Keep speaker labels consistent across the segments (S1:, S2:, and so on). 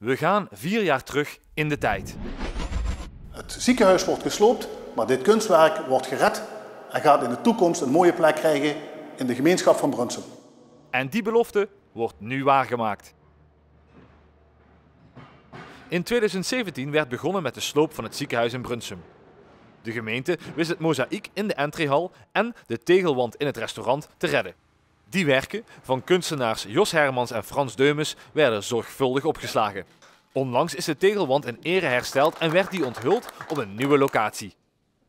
S1: We gaan vier jaar terug in de tijd.
S2: Het ziekenhuis wordt gesloopt, maar dit kunstwerk wordt gered en gaat in de toekomst een mooie plek krijgen in de gemeenschap van Brunsum.
S1: En die belofte wordt nu waargemaakt. In 2017 werd begonnen met de sloop van het ziekenhuis in Brunsum. De gemeente wist het mozaïek in de entreehal en de tegelwand in het restaurant te redden. Die werken van kunstenaars Jos Hermans en Frans Deumes werden zorgvuldig opgeslagen. Onlangs is de tegelwand in ere hersteld en werd die onthuld op een nieuwe locatie.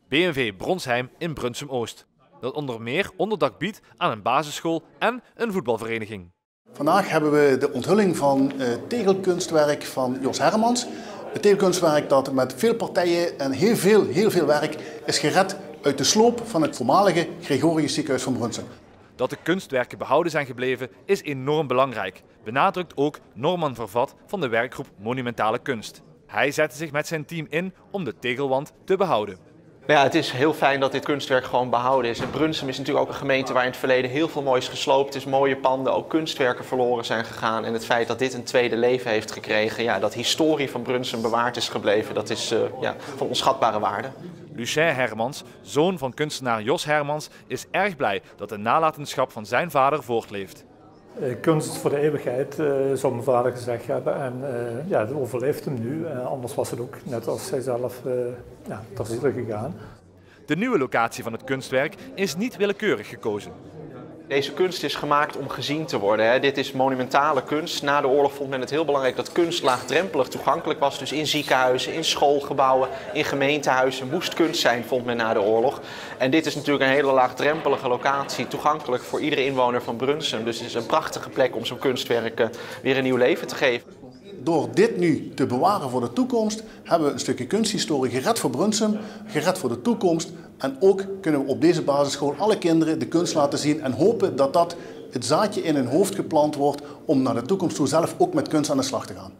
S1: BNV Bronsheim in Brunsum-Oost. Dat onder meer onderdak biedt aan een basisschool en een voetbalvereniging.
S2: Vandaag hebben we de onthulling van uh, tegelkunstwerk van Jos Hermans. Het tegelkunstwerk dat met veel partijen en heel veel, heel veel werk is gered uit de sloop van het voormalige Gregorius ziekenhuis van Brunsum.
S1: Dat de kunstwerken behouden zijn gebleven is enorm belangrijk, benadrukt ook Norman Vervat van de werkgroep Monumentale Kunst. Hij zette zich met zijn team in om de tegelwand te behouden.
S3: Nou ja, het is heel fijn dat dit kunstwerk gewoon behouden is. Brunsum is natuurlijk ook een gemeente waar in het verleden heel veel moois gesloopt is. Mooie panden, ook kunstwerken verloren zijn gegaan. En het feit dat dit een tweede leven heeft gekregen, ja, dat historie van Brunsum bewaard is gebleven, dat is uh, ja, van onschatbare waarde.
S1: Lucien Hermans, zoon van kunstenaar Jos Hermans, is erg blij dat de nalatenschap van zijn vader voortleeft.
S4: Eh, kunst voor de eeuwigheid, uh, zou mijn vader gezegd hebben. En uh, ja, het overleeft hem nu. anders was het ook, net als hij zelf, ja, ter ziele gegaan.
S1: De nieuwe locatie van het kunstwerk is niet willekeurig gekozen.
S3: Deze kunst is gemaakt om gezien te worden. Hè. Dit is monumentale kunst. Na de oorlog vond men het heel belangrijk dat kunst laagdrempelig toegankelijk was. Dus in ziekenhuizen, in schoolgebouwen, in gemeentehuizen moest kunst zijn, vond men na de oorlog. En dit is natuurlijk een hele laagdrempelige locatie, toegankelijk voor iedere inwoner van Brunsum. Dus het is een prachtige plek om zo'n kunstwerk weer een nieuw leven te geven
S2: door dit nu te bewaren voor de toekomst, hebben we een stukje kunsthistorie gered voor Brunsum, gered voor de toekomst. En ook kunnen we op deze basisschool alle kinderen de kunst laten zien en hopen dat dat het zaadje in hun hoofd geplant wordt om naar de toekomst toe zelf ook met kunst aan de slag te gaan.